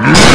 Yeah.